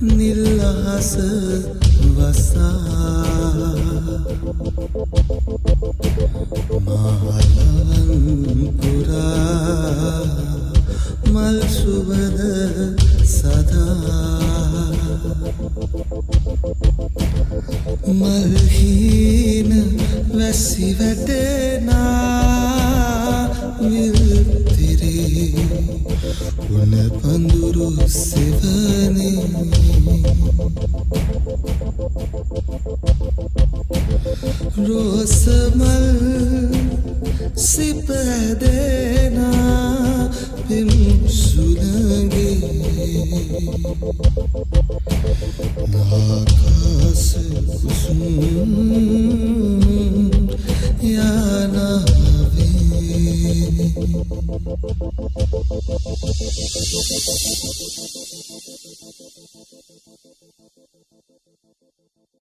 නිල්ලහස වසා මහලවන් පුරා මල් සුවද සදා මල්හීන වැසි වැටෙනා විල්තිරේ උන පඳුරු සෙවනේ රෝසමල් सिपदेना बिम सुनगे नाकास कुसुम या नावे